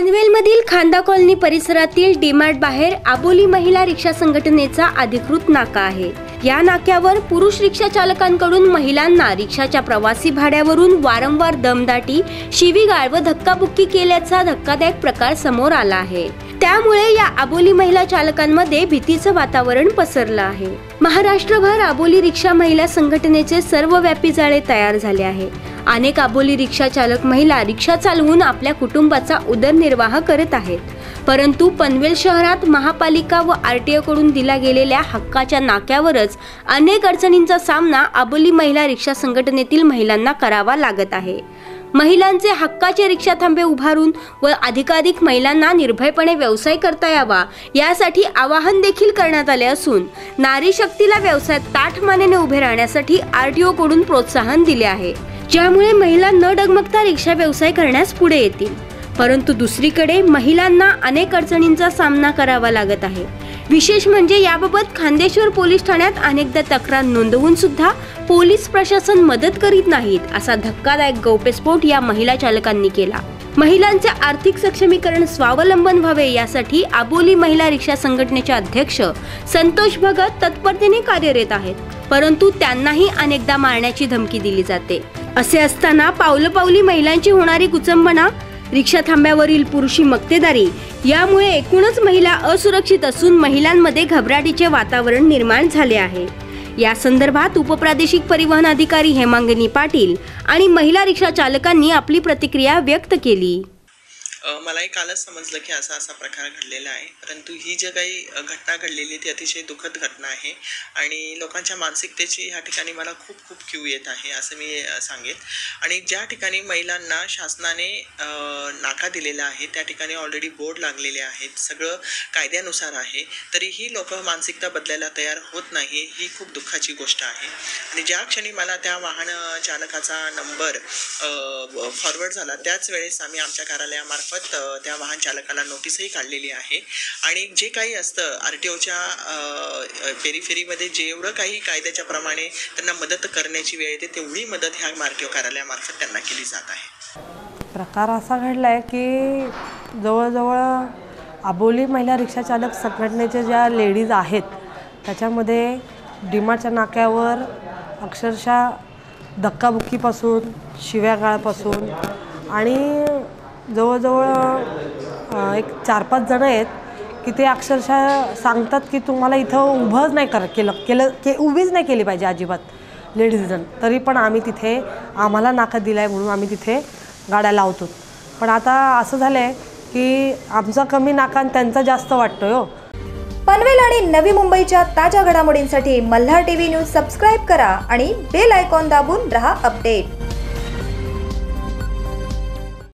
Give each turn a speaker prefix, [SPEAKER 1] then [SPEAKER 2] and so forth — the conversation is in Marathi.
[SPEAKER 1] पनवेलमधील खांदा कॉलनी परिसरातील डीमार्ट बाहेर आबोली महिला रिक्षा संघटनेचा अधिकृत नाका आहे. या नाक्यावर पुरुष रिक्षा चालकांकडून महिलांना रिक्षाच्या प्रवासी भाड्यावरून वारंवार दमदाटी शिवीगाळ व धक्काबुक्की केल्याचा धक्कादायक प्रकार समोर आला आहे. त्यामुळे या आबोली महिला चालकांमध्ये भीतीचं वातावरण पसरलं आहे. महाराष्ट्रभर आबोली रिक्षा महिला संघटनेचे सर्वव्यापी जाळे तयार झाले आहे. अनेक अबोली रिक्षा चालक महिला रिक्षा चालवून आपल्या कुटुंबाचा उदरनिर्वाह करत आहेत. परंतु पनवेल शहरात महापालिका व आर टी ओकडून दिल्या गेलेल्या हक्काच्या नाक्यावरच अनेक अडचणींचा सामना अबोली महिला रिक्षा संघटनेतील महिलांना करावा लागत आहे. महिलांचे हक्काचे रिक्षा थांबे उभारून व अधिकाधिक महिलांना निर्भयपणे व्यवसाय करता यावा यासाठी आवाहन देखील करण्यात आले असून नारी शक्तीला व्यवसायात ताठ मानेने उभे राहण्यासाठी आर टी ओकडून प्रोत्साहन दिले आहे. ज्यामुळे महिला न डगमगता रिक्षा व्यवसाय करण्यास पुढे येतील. परंतु दुसरीकडे महिलांना अनेक अडचणींचा सामना करावा लागत आहे. विशेष म्हणजे याबाबत खांदेश्वर पोलीस ठाण्यात अनेकदा तक्रार नोंदवून सुद्धा पोलीस प्रशासन मदत करीत नाहीत असा धक्कादायक गौप्यस्फोट या महिला चालकांनी केला. महिलांचे आर्थिक सक्षमीकरण स्वावलंबन व्हावे यासाठी आबोली महिला रिक्षा संघटनेचे अध्यक्ष संतोष भगत तत्परतेने कार्यरत आहेत. परंतु त्यांनाही अनेकदा मारण्याची धमकी दिली जाते. असे असताना पावलपावली महिलांची होणारी कुचंबना रिक्षा थांब्यावरील पुरुषी मक्तेदारी यामुळे एकूणच महिला असुरक्षित असून महिलांमध्ये घबराटीचे वातावरण निर्माण झाले आहे. या संदर्भात उपप्रादेशिक परिवहन अधिकारी हेमांगिनी पाटील आणि महिला रिक्षा चालकांनी आपली प्रतिक्रिया व्यक्त केली.
[SPEAKER 2] मलाही कालच समजलं की असा असा प्रकार घडलेला आहे. परंतु ही जी काही घटना घडलेली ती अतिशय दुःखद घटना आहे. आणि लोकांच्या मानसिकतेची ह्या ठिकाणी मला खूप खूप क्यू येत आहे असं मी सांगेन. आणि ज्या ठिकाणी महिलांना शासनाने नाका दिलेला आहे त्या ठिकाणी ऑलरेडी बोर्ड लागलेले आहेत. सगळं कायद्यानुसार आहे. तरीही लोक मानसिकता बदलायला तयार होत नाही ही खूप दुःखाची गोष्ट आहे. आणि ज्या क्षणी मला त्या वाहन चालकाचा नंबर फॉरवर्ड झाला त्याच वेळेस आम्ही आमच्या कार्यालयामार्फत मार्फत त्या वाहन चालकाला नोटीसही काढलेली आहे. आणि जे काही असतं आर टी ओच्या पेरीफेरीमध्ये जेवढं काही कायद्याच्या प्रमाणे त्यांना मदत करण्याची वेळ येते तेवढी मदत ह्या आर टी ओ कार्यालयामार्फत त्यांना केली जात आहे.
[SPEAKER 3] प्रकार असा घडला आहे की जवळजवळ आबोली महिला रिक्षाचालक संघटनेच्या ज्या लेडीज आहेत त्याच्यामध्ये डिमाच्या नाक्यावर अक्षरशः धक्काबुक्कीपासून शिव्यागाळापासून आणि जवळजवळ एक चार पाच जणं आहेत की ते अक्षरशः सांगतात की तुम्हाला इथं उभंच नाही कर केलं केलं के उभीच नाही केली पाहिजे अजिबात लेडीजजण. तरी पण आम्ही तिथे आम्हाला नाका दिला आहे म्हणून आम्ही तिथे गाड्या लावतो. पण आता असं झालं आहे की आमचा कमी नाका आणि त्यांचा जास्त वाटतोय हो.
[SPEAKER 4] पनवेल आणि नवी मुंबईच्या ताज्या घडामोडींसाठी मल्हार टीव्ही न्यूज सबस्क्राईब करा आणि बेल आयकॉन दाबून रहा अपडेट.